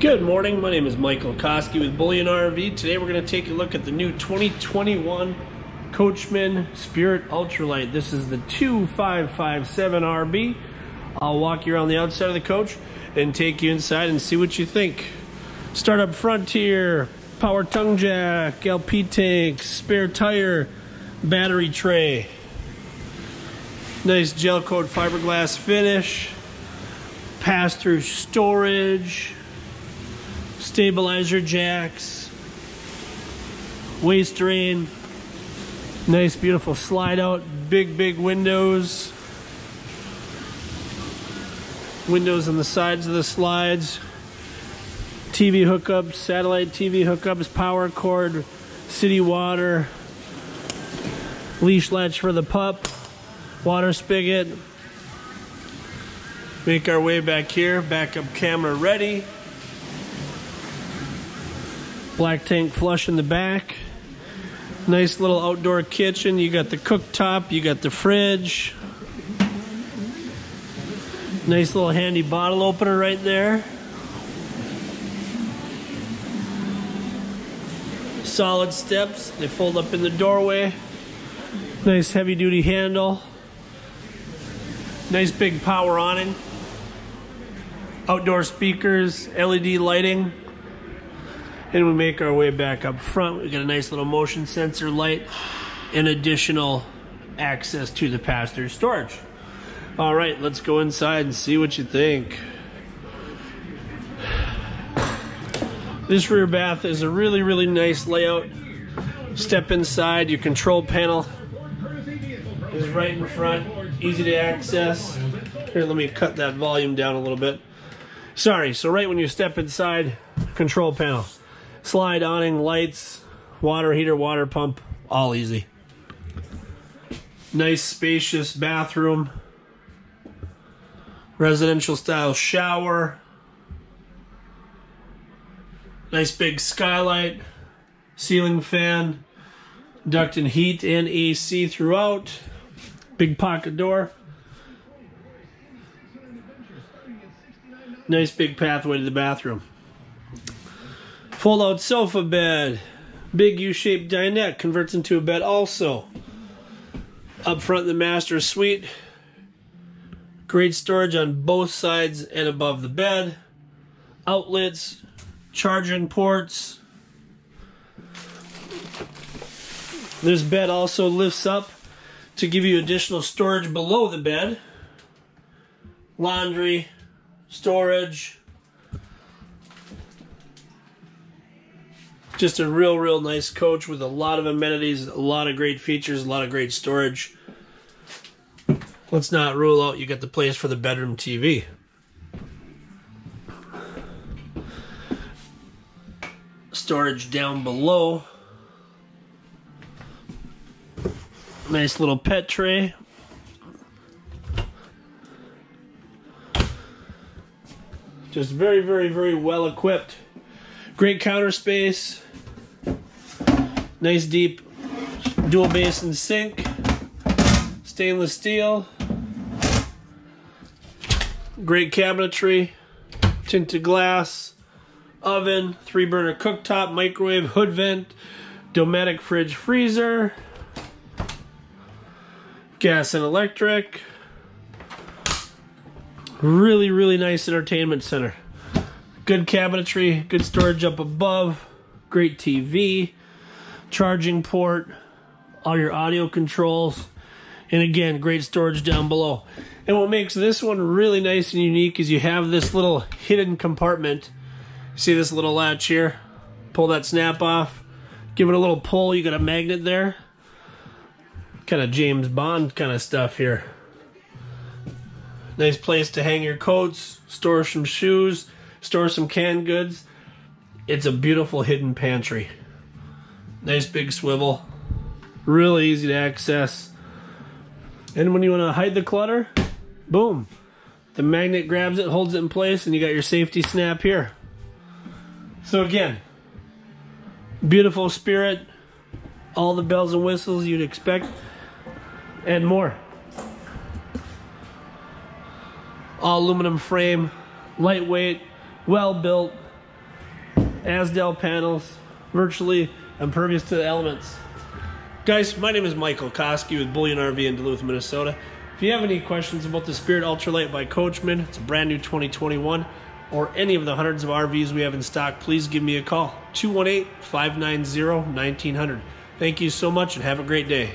Good morning. My name is Michael Koski with Bullyan RV. Today we're going to take a look at the new 2021 Coachmen Spirit Ultralight. This is the 2557 RB. I'll walk you around the outside of the coach and take you inside and see what you think. Start up front here, power tongue jack, LP tank, spare tire, battery tray. Nice gel coat fiberglass finish, pass through storage, stabilizer jacks, waste drain, nice beautiful slide out, big, big windows, windows on the sides of the slides, TV hookups, satellite TV hookups, power cord, city water, leash latch for the pup, water spigot. Make our way back here, backup camera ready. Black tank flush in the back. Nice little outdoor kitchen. You got the cooktop, you got the fridge. Nice little handy bottle opener right there. Solid steps, they fold up in the doorway. Nice heavy duty handle. Nice big power awning. Outdoor speakers, LED lighting. And we make our way back up front. We got a nice little motion sensor light and additional access to the pass-through storage. All right, let's go inside and see what you think. This rear bath is a really, really nice layout. Step inside, your control panel is right in front, easy to access. Here, let me cut that volume down a little bit. Sorry, so right when you step inside, control panel. Slide awning, lights, water heater, water pump, all easy. Nice spacious bathroom. Residential style shower. Nice big skylight. Ceiling fan. Duct and heat and AC throughout. Big pocket door. Nice big pathway to the bathroom. Fold out sofa bed. Big U-shaped dinette converts into a bed also. Up front the master suite. Great storage on both sides and above the bed. Outlets, charging ports. This bed also lifts up to give you additional storage below the bed. Laundry, storage, Just a real, real nice coach with a lot of amenities, a lot of great features, a lot of great storage. Let's not rule out you got the place for the bedroom TV. Storage down below. Nice little pet tray. Just very, very, very well equipped. Great counter space. Nice deep dual basin sink. Stainless steel. Great cabinetry. Tinted glass. Oven. Three burner cooktop. Microwave. Hood vent. Dometic fridge freezer. Gas and electric. Really, really nice entertainment center. Good cabinetry, good storage up above, great TV charging port, all your audio controls, and again, great storage down below. And what makes this one really nice and unique is you have this little hidden compartment. See this little latch here? Pull that snap off, give it a little pull, you got a magnet there. Kind of James Bond kind of stuff here. Nice place to hang your coats, store some shoes, store some canned goods. It's a beautiful hidden pantry. Nice big swivel. Really easy to access. And when you want to hide the clutter, boom. The magnet grabs it, holds it in place, and you got your safety snap here. So again, beautiful spirit, all the bells and whistles you'd expect, and more. All aluminum frame, lightweight, well built, Azdel panels, virtually impervious to the elements. Guys, my name is Michael Koski with Bullyan RV in Duluth, Minnesota. If you have any questions about the Spirit Ultralight by Coachmen, it's a brand new 2021, or any of the hundreds of RVs we have in stock, please give me a call 218 590 1900. Thank you so much and have a great day.